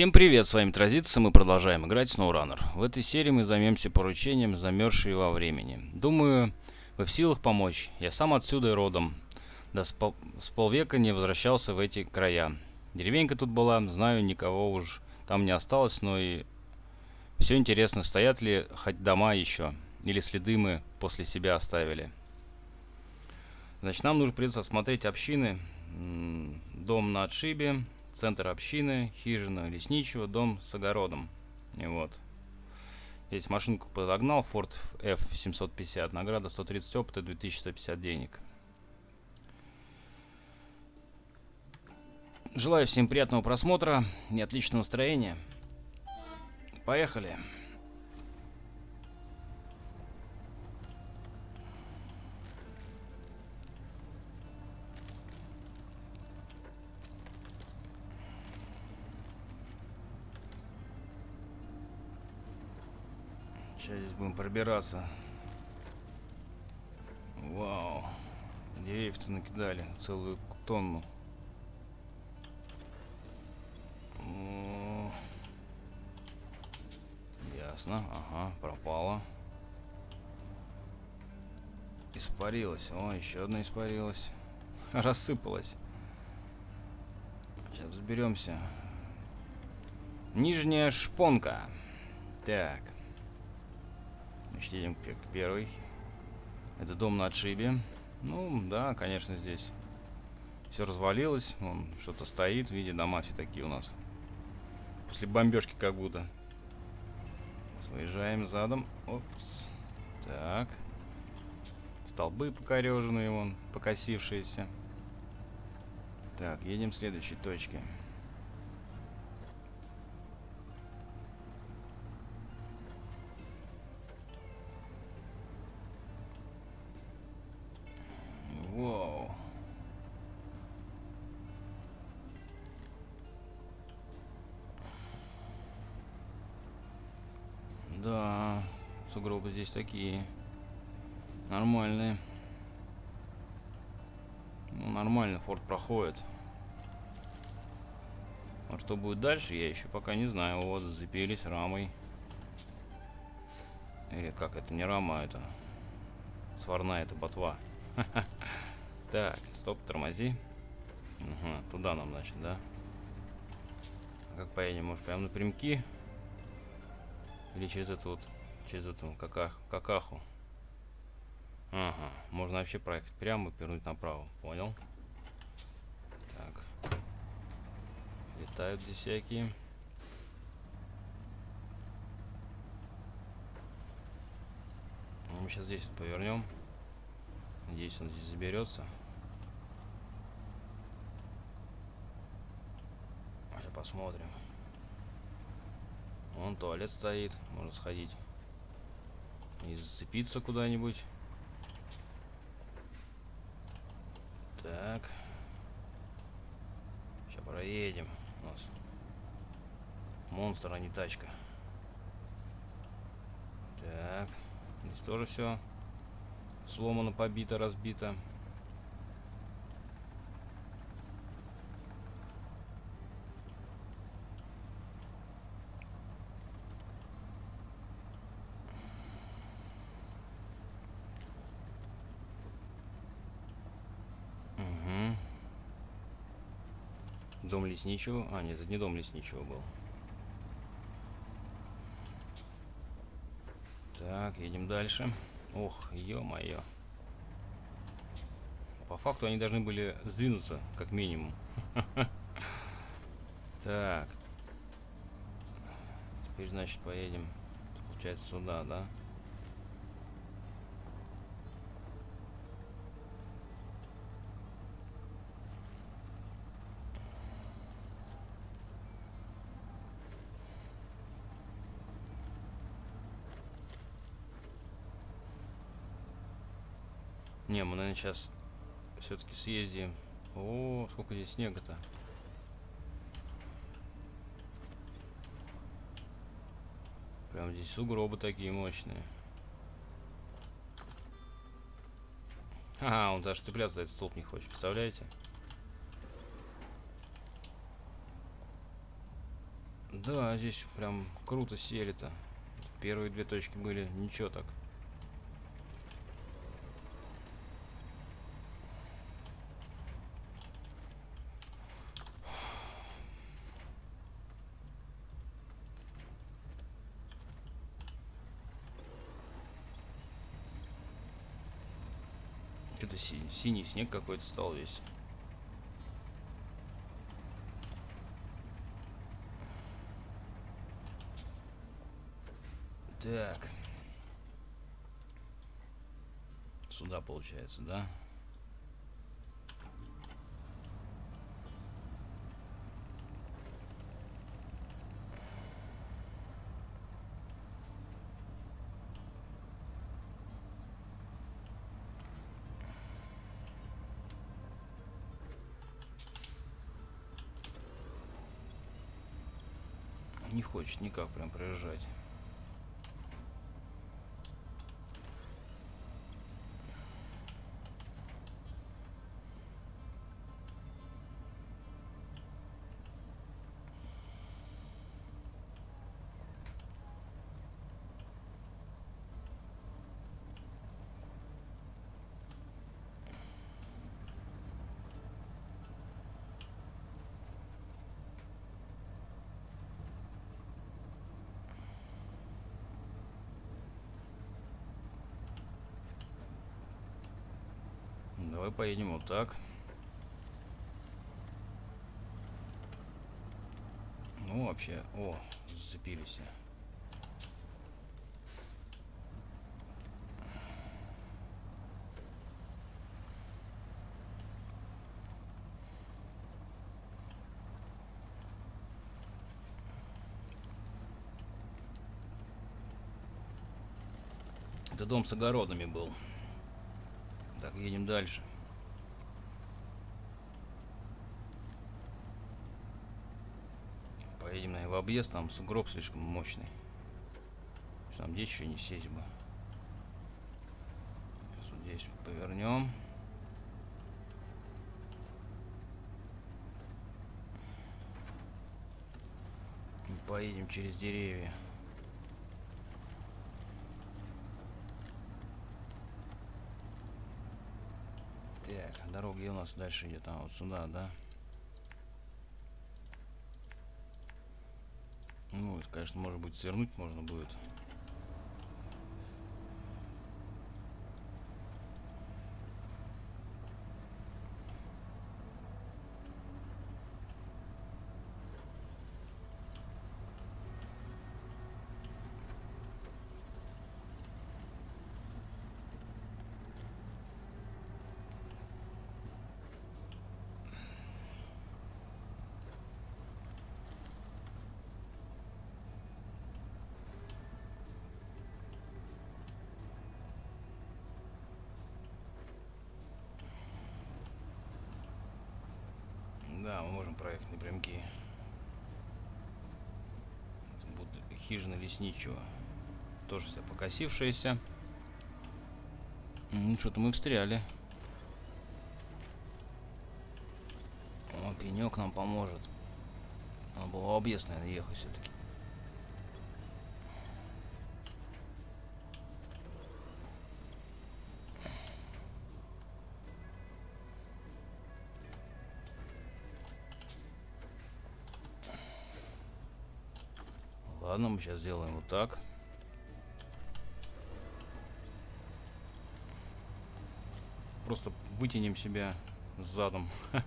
Всем привет, с вами Тразиция, мы продолжаем играть SnowRunner. В этой серии мы займемся поручением, замерзшие во времени. Думаю, вы в силах помочь. Я сам отсюда и родом. Да с, пол с полвека не возвращался в эти края. Деревенька тут была, знаю, никого уж там не осталось, но и все интересно, стоят ли хоть дома еще, или следы мы после себя оставили. Значит, нам нужно придется осмотреть общины. Дом на отшибе, центр общины, хижина лесничего, дом с огородом. И вот. Здесь машинку подогнал, Ford F750, награда 130 опыта, 2150 денег. Желаю всем приятного просмотра и отличного настроения. Поехали! Сейчас здесь будем пробираться. Вау. Деревьев-то накидали целую тонну. Ясно. Ага, пропала. Испарилась. О, еще одна испарилась. Рассыпалась. Сейчас заберемся. Нижняя шпонка. Так. Едем к первой. Это дом на отшибе. Ну, да, конечно, здесь все развалилось. Вон что-то стоит. Видите, дома все такие у нас. После бомбежки как будто. Выезжаем задом. Опс. Так. Столбы покореженные, вон, покосившиеся. Так, едем к следующей точке. Сугробы здесь такие нормальные. Ну, нормально, форт проходит. А что будет дальше, я еще пока не знаю. Вот, зацепились рамой. Или как, это не рама, это сварная, это ботва. Так, стоп, тормози. Туда нам, значит, да? А как поедем? Может, прямо напрямки? Или через это вот? Через эту каках, какаху. Ага, можно вообще проехать прямо и повернуть направо. Понял? Так. Летают здесь всякие. Мы сейчас здесь вот повернем. Надеюсь, он здесь заберется. Сейчас посмотрим. Вон туалет стоит, можно сходить и зацепиться куда-нибудь. Так. Сейчас проедем. У нас монстр, а не тачка. Так. Здесь тоже все сломано, побито, разбито. Дом лесничего. А, нет, это не дом лесничего был. Так, едем дальше. Ох, ё-моё. По факту они должны были сдвинуться, как минимум. Так. Теперь, значит, поедем, получается, сюда, да? Не, мы, наверное, сейчас все-таки съездим. О, сколько здесь снега-то. Прям здесь сугробы такие мощные. Ага, он даже цепляться за этот столб не хочет, представляете? Да, здесь прям круто сели-то. Первые две точки были ничего так. Что-то си синий снег какой-то стал весь. Так. Сюда получается, да? Не хочет никак прям проезжать. Поедем вот так. Ну, вообще... О, зацепились. Это дом с огородами был. Так, едем дальше. Поедем, наверное, в объезд, там сугроб слишком мощный. Там здесь еще не сесть бы. Сейчас вот здесь повернем. И поедем через деревья. Так, дорога где у нас дальше идет? А, вот сюда, да? Ну, это, конечно, может быть, свернуть можно будет. Мы можем проехать напрямки. Будут хижина лесничего. Тоже вся покосившаяся. Ну, что-то мы встряли. О, пенек нам поможет. Надо было объезд, наверное, ехать все-таки. Ладно, мы сейчас сделаем вот так. Просто вытянем себя задом.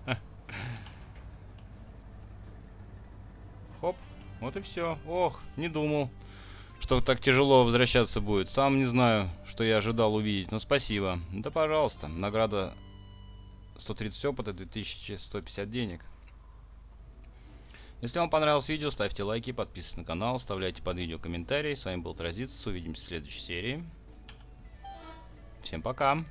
Хоп, вот и все. Ох, не думал, что так тяжело возвращаться будет. Сам не знаю, что я ожидал увидеть, но спасибо. Да, пожалуйста, награда 130 опыта, 2150 денег. Если вам понравилось видео, ставьте лайки, подписывайтесь на канал, оставляйте под видео комментарии. С вами был Тразиц, увидимся в следующей серии. Всем пока!